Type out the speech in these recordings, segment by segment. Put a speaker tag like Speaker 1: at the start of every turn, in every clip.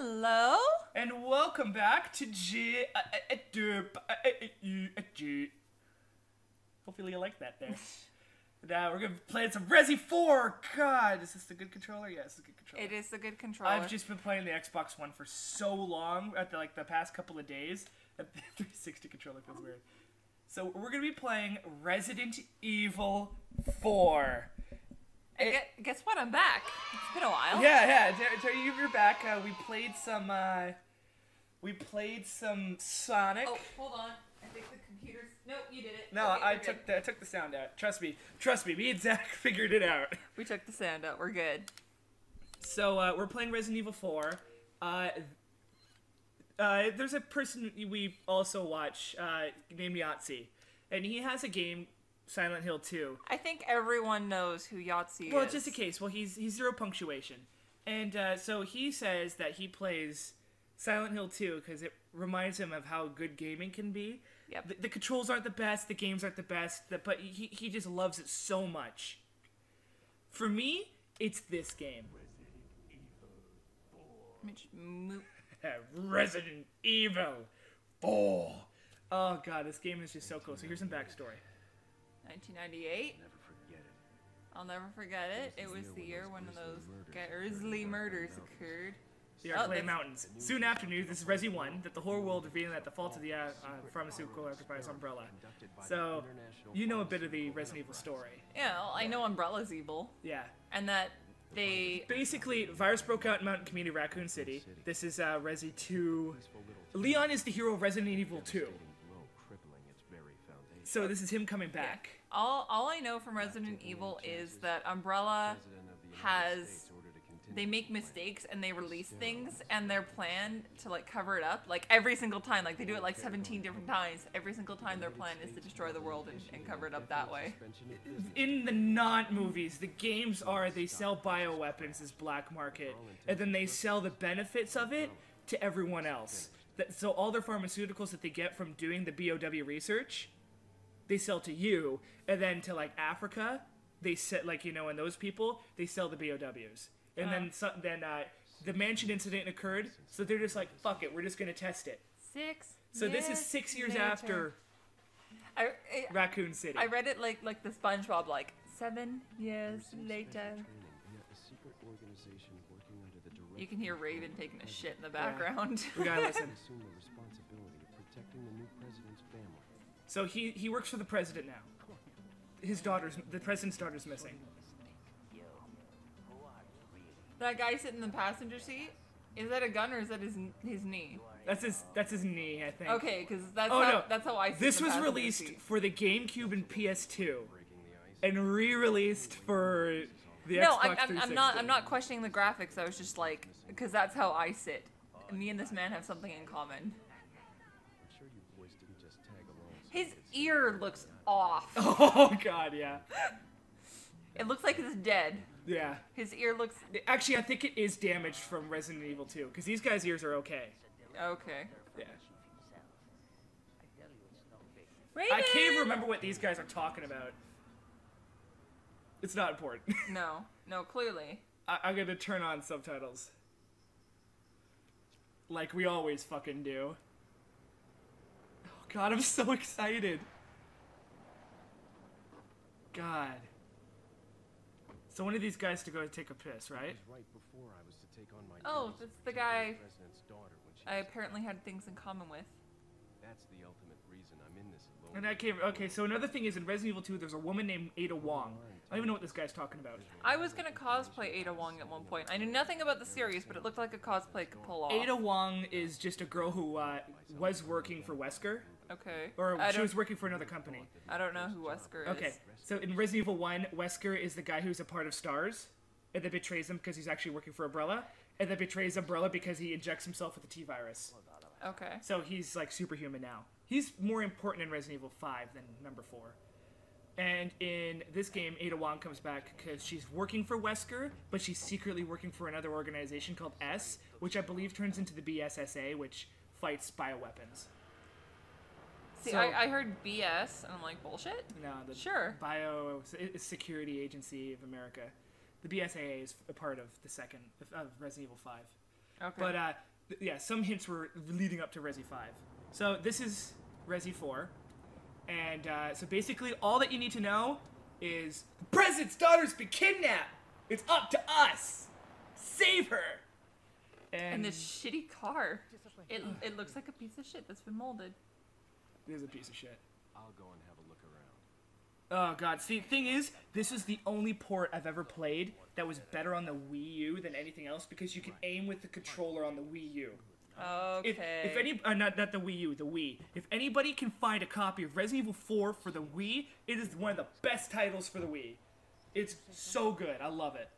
Speaker 1: Hello?
Speaker 2: And welcome back to G. Hopefully you like that there. now we're gonna be playing some Resi 4. God, is this the good controller? Yes, it's a good controller.
Speaker 1: It is the good controller.
Speaker 2: I've just been playing the Xbox One for so long, at the, like the past couple of days, that the 360 controller feels weird. So we're gonna be playing Resident Evil 4.
Speaker 1: And gue- guess what? I'm back. It's been a while.
Speaker 2: Yeah, yeah. Ter- Terry, you- you're back. Uh, we played some. Uh, we played some Sonic.
Speaker 1: Oh, hold on. I think the computer's. No, you did it.
Speaker 2: No,
Speaker 1: Okay,
Speaker 2: I took
Speaker 1: good.
Speaker 2: the, I took the sound out. Trust me. Trust me. Me and Zach figured it out.
Speaker 1: We took the sound out. We're good.
Speaker 2: So uh, we're playing Resident Evil 4. Uh, uh, there's a person we also watch uh, named Yahtzee, and he has a game, Silent Hill 2.
Speaker 1: I think everyone knows who Yahtzee is.
Speaker 2: Well,
Speaker 1: is.
Speaker 2: just in case. Well, he's he's zero punctuation, and uh, so he says that he plays Silent Hill 2 because it reminds him of how good gaming can be.
Speaker 1: Yep.
Speaker 2: The, the controls aren't the best, the games aren't the best, the, but he he just loves it so much. For me, it's this game,
Speaker 1: Let me just move.
Speaker 2: Resident Evil 4. Oh god, this game is just so cool. So here's some backstory.
Speaker 1: 1998. I'll never forget it. It was the year one of those grisly murders occurred.
Speaker 2: The
Speaker 1: Oh,
Speaker 2: Arklay
Speaker 1: that's-
Speaker 2: Mountains. Soon after news, this is Resi 1, that the whole world revealing that the fault of the uh, uh, pharmaceutical enterprise Umbrella. So, you know a bit of the Resident Evil story.
Speaker 1: Yeah, well, I know Umbrella's evil,
Speaker 2: Yeah.
Speaker 1: and that they.
Speaker 2: Basically, virus broke out in Mountain Community, Raccoon City. This is uh, Resi 2. Leon is the hero of Resident Evil 2. So this is him coming back.
Speaker 1: All, all I know from Resident Evil is that Umbrella has they make mistakes and they release things and their plan to like cover it up like every single time like they do it like 17 different times. Every single time their plan is to destroy the world and, and cover it up that way.
Speaker 2: In the non movies, the games are they sell bioweapons as black market, and then they sell the benefits of it to everyone else. So all their pharmaceuticals that they get from doing the BOW research, they sell to you, and then to like Africa, they set like you know, and those people they sell the BOWs, and then so, then uh, the mansion incident occurred, so they're just like fuck it, we're just gonna test it.
Speaker 1: six
Speaker 2: So this is six years
Speaker 1: later.
Speaker 2: after
Speaker 1: I, I,
Speaker 2: Raccoon City.
Speaker 1: I read it like like the SpongeBob like seven years later you can hear Raven taking a shit in the background
Speaker 2: we gotta listen. So he he works for the president now. His daughter's the president's daughter's missing.
Speaker 1: that guy sitting in the passenger seat is that a gun or is that his his knee
Speaker 2: That's his that's his knee, I think.
Speaker 1: Okay, because that's
Speaker 2: Oh
Speaker 1: how
Speaker 2: no,
Speaker 1: that's how I. sit
Speaker 2: This
Speaker 1: the
Speaker 2: was released
Speaker 1: seat.
Speaker 2: for the GameCube and PS2, and re-released for the
Speaker 1: No,
Speaker 2: Xbox
Speaker 1: I'm, I'm, I'm not. I'm not questioning the graphics. I was just like, because that's how I sit. Me and this man have something in common. His ear looks off.
Speaker 2: Oh god, yeah,
Speaker 1: It looks like it's dead.
Speaker 2: yeah.
Speaker 1: His ear looks
Speaker 2: Actually, I think it is damaged from Resident Evil 2, because these guys' ears are okay.
Speaker 1: okay.
Speaker 2: Yeah.
Speaker 1: Raven!
Speaker 2: I can't even remember what these guys are talking about. It's not important.
Speaker 1: No, no, clearly.
Speaker 2: I- I'm gonna turn on subtitles. Like we always fucking do. God, I'm so excited. God. So one of these guys to go take a piss, right?
Speaker 3: It was right before I was to take on my
Speaker 1: Oh,
Speaker 3: duties
Speaker 1: that's the guy
Speaker 3: daughter when she
Speaker 1: I apparently had things in common with.
Speaker 3: That's the ultimate reason I'm in this alone.
Speaker 2: And I came. Okay, so another thing is in Resident Evil 2, there's a woman named Ada Wong. I don't even know what this guy's talking about.
Speaker 1: I was gonna cosplay Ada Wong at one point. I knew nothing about the series, but it looked like a cosplay could pull off.
Speaker 2: Ada Wong is just a girl who uh, was working for Wesker,
Speaker 1: Okay.
Speaker 2: or
Speaker 1: I
Speaker 2: she
Speaker 1: don't,
Speaker 2: was working for another company.
Speaker 1: I don't know who Wesker is.
Speaker 2: Okay, so in Resident Evil 1, Wesker is the guy who's a part of STARS, and then betrays him because he's actually working for Umbrella, and then betrays Umbrella because he injects himself with the T virus.
Speaker 1: Okay.
Speaker 2: So he's like superhuman now. He's more important in Resident Evil 5 than number 4. And in this game, Ada Wong comes back because she's working for Wesker, but she's secretly working for another organization called S, which I believe turns into the BSSA, which fights bioweapons.
Speaker 1: See,
Speaker 2: So-
Speaker 1: I, I heard BS, and I'm like, bullshit?
Speaker 2: No, the
Speaker 1: Sure.
Speaker 2: Bio Security Agency of America. The BSAA is a part of the second of Resident Evil Five.
Speaker 1: Okay.
Speaker 2: But uh, yeah, some hints were leading up to Resi 5. So this is Resi 4. And uh, so basically, all that you need to know is the president's daughter's been kidnapped. It's up to us. Save her. And,
Speaker 1: and this shitty car. It, it looks like a piece of shit that's been molded.
Speaker 2: It is a piece of shit.
Speaker 3: I'll go and have a look around.
Speaker 2: Oh god. See, thing is, this is the only port I've ever played that was better on the Wii U than anything else because you can aim with the controller on the Wii U.
Speaker 1: Okay.
Speaker 2: If, if any, uh, not not the Wii U, the Wii. If anybody can find a copy of Resident Evil 4 for the Wii, it is one of the best titles for the Wii. It's so good. I love it.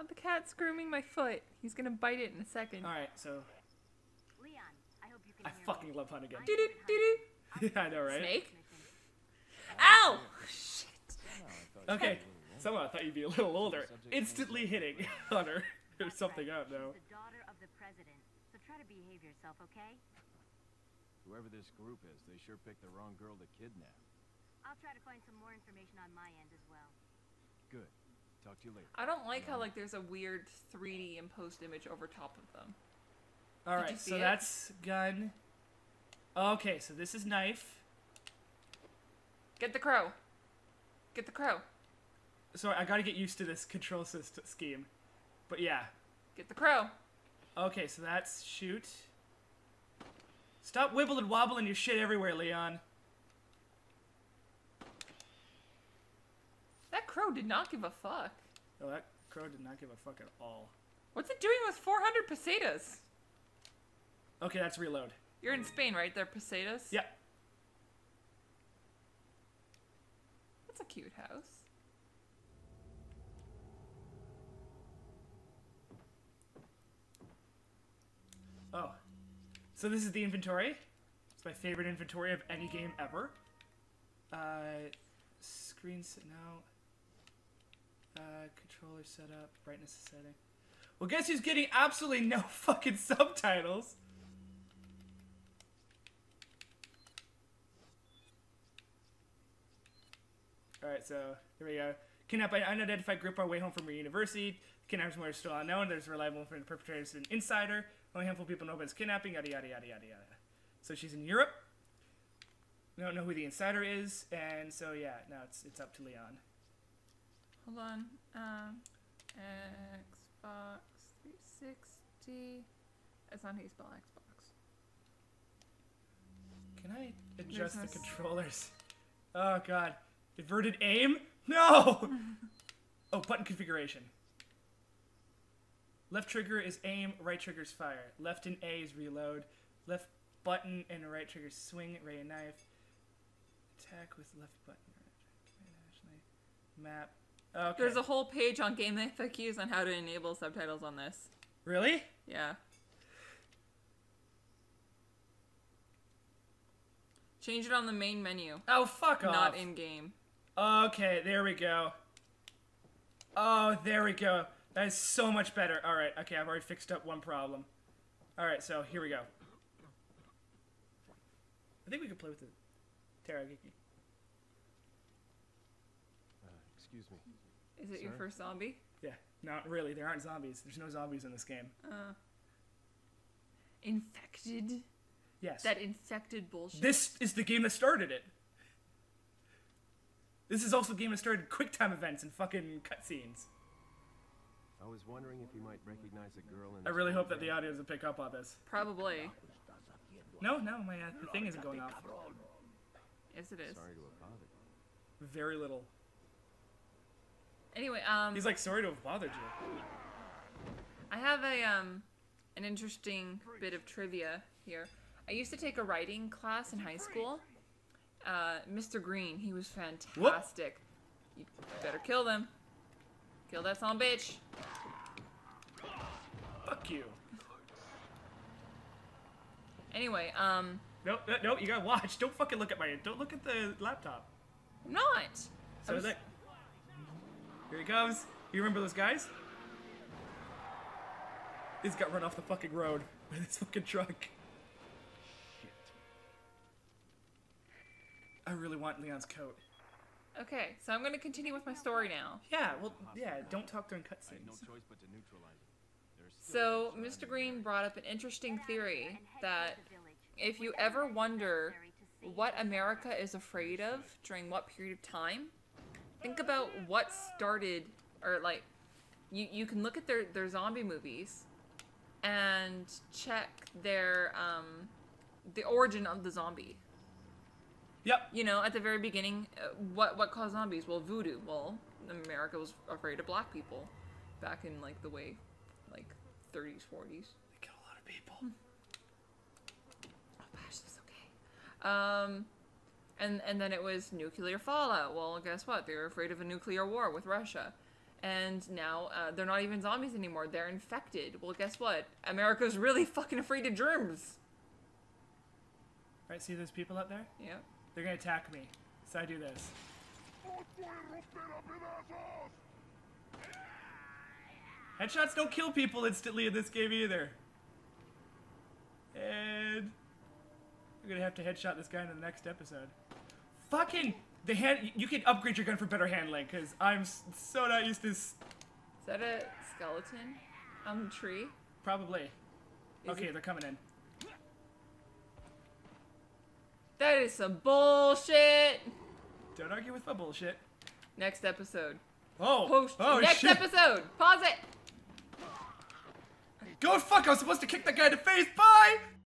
Speaker 1: Oh, the cat's grooming my foot. He's gonna bite it in a second.
Speaker 2: All right, so
Speaker 4: Leon, I hope you can
Speaker 2: I
Speaker 4: hear
Speaker 2: fucking
Speaker 4: me.
Speaker 2: love Hunnigan.
Speaker 1: Doo doo doo doo.
Speaker 2: I know, right?
Speaker 1: Snake? Ow! Shit.
Speaker 2: Okay, someone thought you'd be a little older. Instantly hitting on her or something. I don't know.
Speaker 4: The daughter of the president. So try to behave yourself, okay?
Speaker 3: Whoever this group is, they sure picked the wrong girl to kidnap.
Speaker 4: I'll try to find some more information on my end as well.
Speaker 3: Good. Talk to you later.
Speaker 1: I don't like how like there's a weird 3D imposed image over top of them.
Speaker 2: All
Speaker 1: you
Speaker 2: right, so
Speaker 1: it?
Speaker 2: that's gun. Okay, so this is knife.
Speaker 1: Get the crow. Get the crow.
Speaker 2: Sorry, I gotta get used to this control system scheme. But yeah.
Speaker 1: Get the crow.
Speaker 2: Okay, so that's shoot. Stop wibbling wobbling your shit everywhere, Leon.
Speaker 1: That crow did not give a fuck.
Speaker 2: Oh, that crow did not give a fuck at all.
Speaker 1: What's it doing with 400 pesetas?
Speaker 2: Okay, that's reload.
Speaker 1: You're in Spain, right? They're pesetas?
Speaker 2: Yeah.
Speaker 1: That's a cute house.
Speaker 2: Oh. So this is the inventory. It's my favorite inventory of any game ever. Uh, screens no. Uh, controller setup, brightness setting. Well, guess who's getting absolutely no fucking subtitles? Alright, so here we go. Kidnapped by an unidentified group on our way home from university. Kidnappers are still unknown. There's reliable for the perpetrator is an insider. Only a handful of people know about his kidnapping. Yada yada yada yada yada. So she's in Europe. We don't know who the insider is, and so yeah, now it's it's up to Leon.
Speaker 1: Hold on. Um, Xbox 360. That's not how you spell Xbox.
Speaker 2: Can I adjust the
Speaker 1: There's no s-
Speaker 2: controllers? Oh god, inverted aim? No. oh, button configuration. Left trigger is aim, right trigger is fire. Left and A is reload. Left button and right trigger is swing, ray and knife. Attack with left button. Map. Okay.
Speaker 1: There's a whole page on game FAQs on how to enable subtitles on this.
Speaker 2: really?
Speaker 1: Yeah. Change it on the main menu,
Speaker 2: Oh fuck off.
Speaker 1: not in game.
Speaker 2: Okay, there we go. Oh, there we go. That is so much better. All right, okay, I've already fixed up one problem. All right, so here we go. I think we could play with the Teragiki.
Speaker 3: Uh, excuse me.
Speaker 1: Is it your first zombie?
Speaker 2: Yeah, not really. There aren't zombies. There's no zombies in this game.
Speaker 1: Uh, infected?
Speaker 2: Yes.
Speaker 1: That infected bullshit.
Speaker 2: this is the game that started it. This is also the game that started QuickTime events and fucking cutscenes.
Speaker 3: I was wondering if you might recognize a girl in
Speaker 2: I really hope that the audience will pick up on this.
Speaker 1: Probably.
Speaker 2: No, no, my uh, the thing isn't going off.
Speaker 1: Yes, it is.
Speaker 3: Sorry to have bothered you.
Speaker 2: Very little.
Speaker 1: Anyway, um,
Speaker 2: He's like, sorry to have bothered you.
Speaker 1: I have a um, an interesting bit of trivia here. I used to take a writing class in high school. Uh, Mr. Green, he was fantastic. You better kill them. Kill that son bitch.
Speaker 2: Fuck you.
Speaker 1: Anyway, um,
Speaker 2: No, no, no, you gotta watch. Don't fucking look at my. Don't look at the laptop.
Speaker 1: I'm not.
Speaker 2: So
Speaker 1: I was-
Speaker 2: that. Here he comes. You remember those guys? He's got run off the fucking road by this fucking truck. I really want Leon's coat.
Speaker 1: Okay, so I'm gonna continue with my story now.
Speaker 2: Yeah, well, yeah. Don't talk during
Speaker 3: I had no
Speaker 2: cutscenes.
Speaker 3: choice but to neutralize it.
Speaker 1: So, Mr. Green brought up an interesting theory that if you ever wonder what America is afraid of during what period of time, think about what started, or like, you, you can look at their, their zombie movies and check their, um, the origin of the zombie.
Speaker 2: Yep.
Speaker 1: You know, at the very beginning, uh, what what caused zombies? Well, voodoo. Well, America was afraid of black people back in like the way, like 30s, 40s.
Speaker 2: They kill a lot of people.
Speaker 1: Oh gosh, that's okay. Um, and and then it was nuclear fallout. Well, guess what? They were afraid of a nuclear war with Russia, and now uh, they're not even zombies anymore. They're infected. Well, guess what? America's really fucking afraid of germs.
Speaker 2: Right, see those people up there?
Speaker 1: Yeah.
Speaker 2: They're gonna attack me. So I do this. Headshots don't kill people instantly in this game either. And we're gonna have to headshot this guy in the next episode. Fucking the hand. You can upgrade your gun for better handling, cause I'm so not used to.
Speaker 1: Is that a skeleton on the tree?
Speaker 2: probably.
Speaker 1: Is
Speaker 2: okay, they're coming in.
Speaker 1: That is some bullshit.
Speaker 2: Don't argue with my bullshit.
Speaker 1: Next episode.
Speaker 2: Oh,
Speaker 1: Post.
Speaker 2: oh
Speaker 1: Next
Speaker 2: shit!
Speaker 1: episode. Pause it.
Speaker 2: Go fuck! I was supposed to kick that guy in the face. Bye.